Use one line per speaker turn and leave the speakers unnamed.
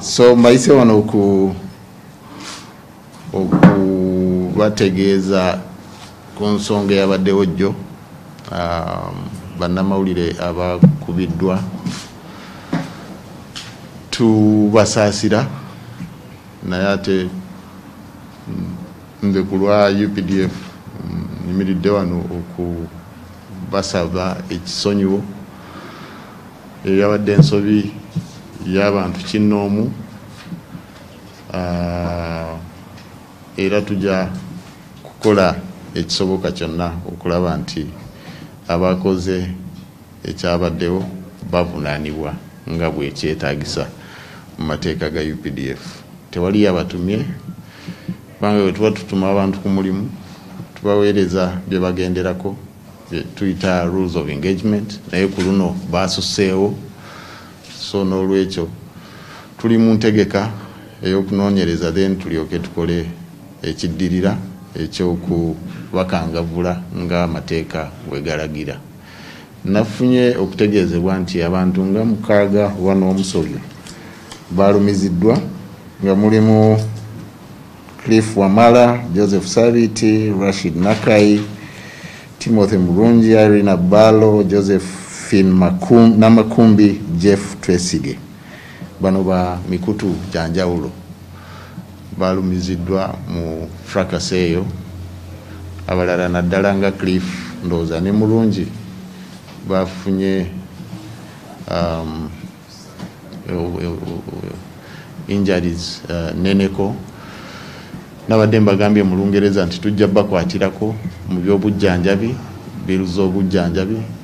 so mbayise wano oku okubategeeza ku nsonga eyabaddewo jjo um, bannamawulire abakubiddwa tubasaasira naye ate nze ku lwa updf nyimiridde wano okubasaba ekisonyiwo eyabadde ensobi y'abantu kinnoomu era tujja kukola ekisoboka kyonna okulaba nti abakoze ekyabaddewo bavunaanibwa nga bwekyetaagisa mu mateeka ga updf tewali yabatumye kubanga bwe tuba tutuma abantu ku mulimu tubaweereza bye bagenderako tuyita rules of engagement naye ku luno basuseewo so n'olwekyo tuli mu ntegeka ey'okunoonyereza then tulyoke tukole ekiddirira ekyokubakangavvula ng'amateeka bwe galagira. Nafunye okutegeezebwa nti abantu nga mukaaga oba n'omusobi balumiziddwa nga mulimu cliff wamala joseph sabiti rashid nakai timothy mulungi irina balo josephine namakumbi jeff twesige. Bano ba mikutu gyanjawulo balumiziddwa mu fracas eyo. Abalala naddala nga cliff ndowooza ne mulungi. Bafunye um, injuries uh, neneko. Nabadde mbagambye mu lungereza nti tujja bakwatirako mu byobujjanjabi biru z'obujjanjabi